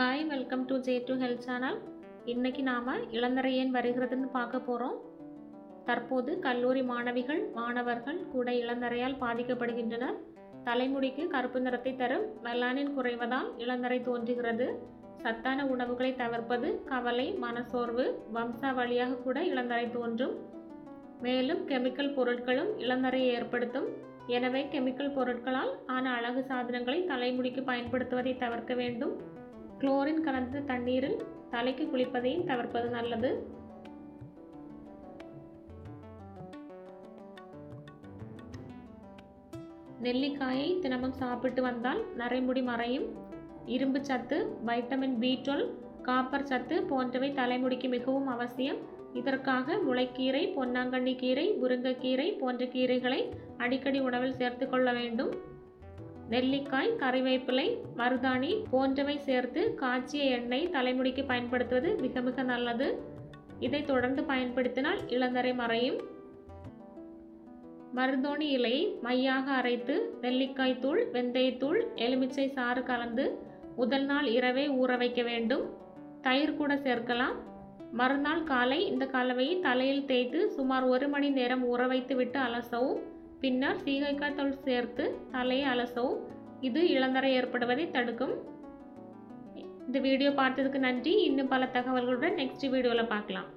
Hi welcome to J to health channel இன்றைக்கி நாம் இளநரை ஏன் வருகிறதுன்னு பார்க்க போகிறோம் தற்போது கல்லூரி மாணவிகள் மாணவர்கள் கூட இளந்தரையால் பாதிக்கப்படுகின்றனர். தலைமுடிக்கு கருப்பு நிறத்தை தரும் மெலானின் குறைவதால் இளந்தரை தோன்றுகிறது. சத்தான உணவுகளை தவிர்ப்பது கவலை மனசோர்வு வம்சாவளியாக கூட இளந்தரை தோன்றும். மேலும் கெமிக்கல் பொருட்களும் இளந்தரையை ஏற்படுத்தும். எனவே கெமிக்கல் பொருட்களால் ஆன அழகு சாதனங்களை தலைமுடிக்கு பயன்படுத்துவதை தவிர்க்க வேண்டும். குளோரின் கலந்த தண்ணீரில் தலைக்கு குளிப்பதையும் தவிர்ப்பது நல்லது. நெல்லிக்காயை தினமும் சாப்பிட்டு வந்தால் நரைமுடி மறையும். இரும்பு சத்து வைட்டமின் பி டுவெல் காப்பர் சத்து போன்றவை தலைமுடிக்கு மிகவும் அவசியம். இதற்காக முளைக்கீரை பொன்னாங்கண்ணி கீரை முருங்கைக்கீரை போன்ற கீரைகளை அடிக்கடி உணவில் சேர்த்து கொள்ள வேண்டும். நெல்லிக்காய் கறிவேப்பிலை மருதாணி போன்றவை சேர்த்து காய்ச்சிய எண்ணெய் தலைமுடிக்கு பயன்படுத்துவது மிக மிக நல்லது. இதை தொடர்ந்து பயன்படுத்தினால் இளந்தரை மறையும். மருதோணி இலையை மையாக அரைத்து நெல்லிக்காய் தூள் வெந்தயத்தூள் எலுமிச்சை சாறு கலந்து முதல் நாள் இரவே ஊற வைக்க வேண்டும். தயிர் கூட சேர்க்கலாம். மறுநாள் காலை இந்த கலவையை தலையில் தேய்த்து சுமார் ஒரு மணி நேரம் ஊற வைத்து விட்டு அலசவும். பின்னர் சீகைக்காய் தூள் சேர்த்து தலையை அலசவும். இது இளந்தரை ஏற்படுவதை தடுக்கும். இந்த வீடியோ பார்த்ததுக்கு நன்றி. இன்னும் பல தகவல்களுடன் நெக்ஸ்ட் வீடியோவில் பார்க்கலாம்.